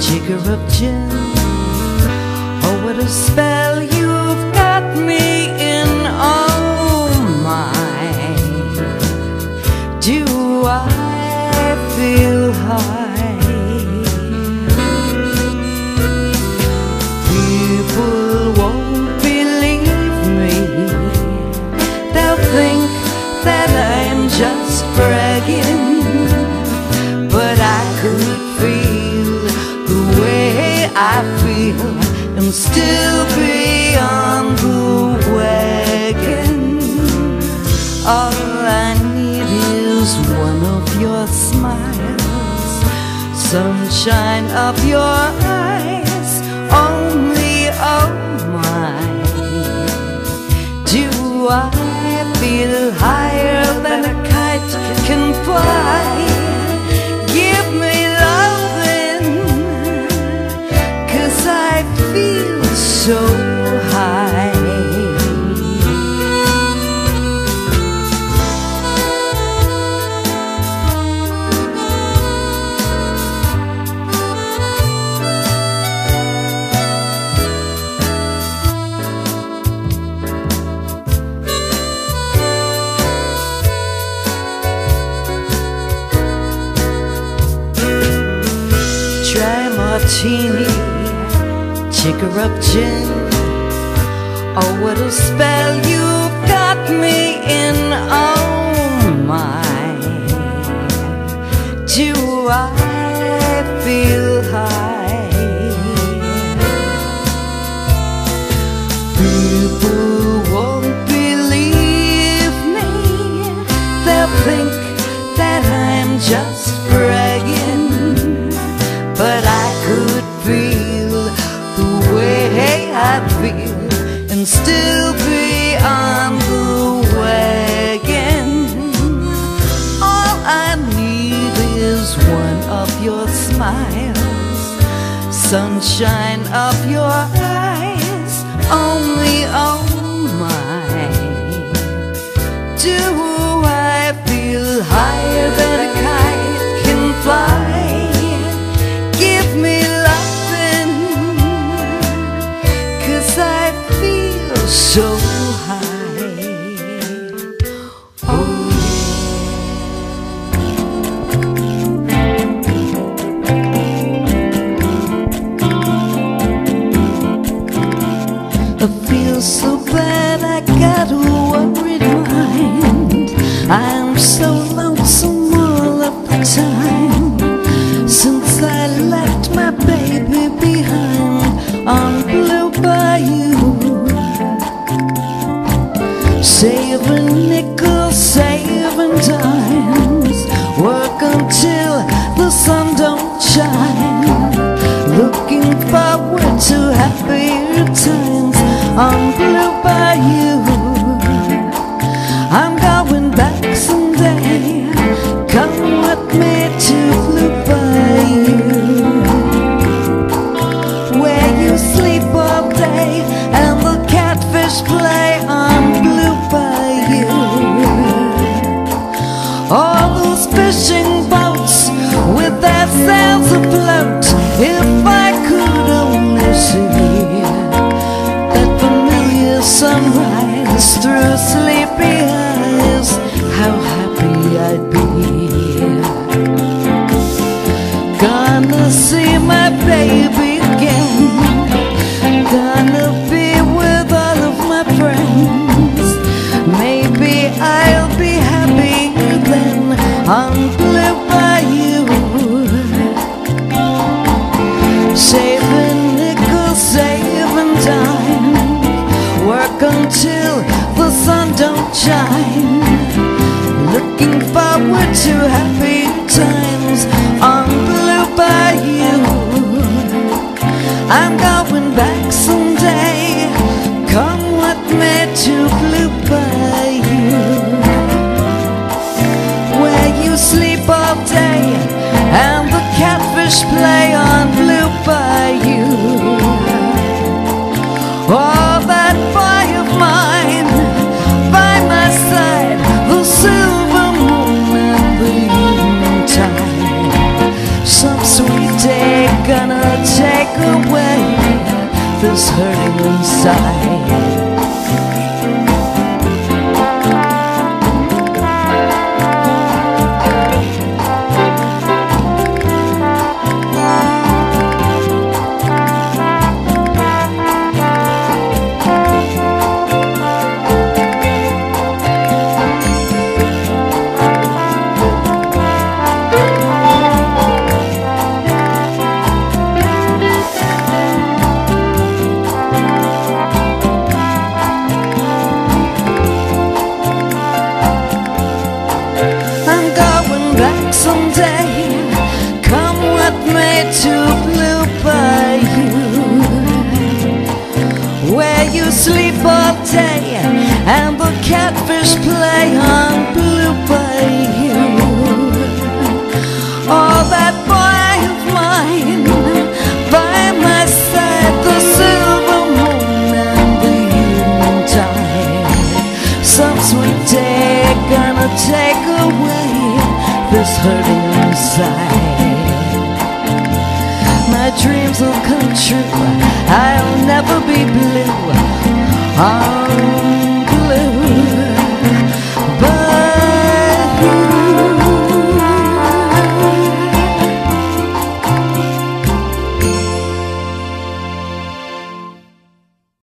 jigger of gin. Oh, what a spell you've got me in. Oh my, do I feel high? People won't believe me. They'll think that I'm just bragging. Still be on the wagon. All I need is one of your smiles, sunshine of your eyes, only oh my. Do I feel higher than a kite can fly? So high. Try martini, jigger up gin. Oh, what a spell you've got me in. Oh my, do I feel smiles, sunshine of your eyes, oh so bad, I got a worried mind. I'm so lonesome all of the time. Since I left my baby behind on Blue Bayou. Saving nickels, saving Blue. All those fishing boats with their sails afloat. If I could only see that familiar sunrise through sleepy eyes, how happy I'd be. Sun shine. Looking forward to happy times on Blue Bayou. I'm going back someday. Come with me to Blue Bayou, where you sleep all day and the catfish play this hurting inside. Play on Blue Bayou. All that boy of mine by my side, the silver moon and the evening tide. Some sweet day gonna take away this hurting inside. My dreams will come true. I'll never be blue. I'll